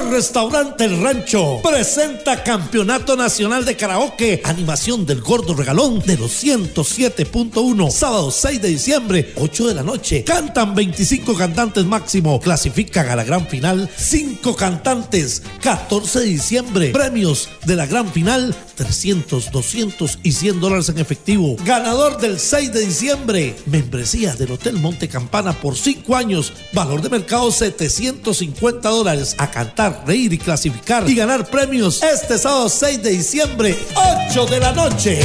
Restaurante El Rancho presenta Campeonato Nacional de Karaoke, animación del Gordo Regalón de los 107.1, sábado 6 de diciembre, 8 de la noche. Cantan 25 cantantes máximo, clasifican a la gran final 5 cantantes, 14 de diciembre, premios de la gran final 300, 200 y 100 dólares en efectivo. Ganador del 6 de diciembre, membresía del Hotel Monte Campana por 5 años, valor de mercado 750 dólares. A cantar, reír y clasificar y ganar premios este sábado 6 de diciembre, 8 de la noche.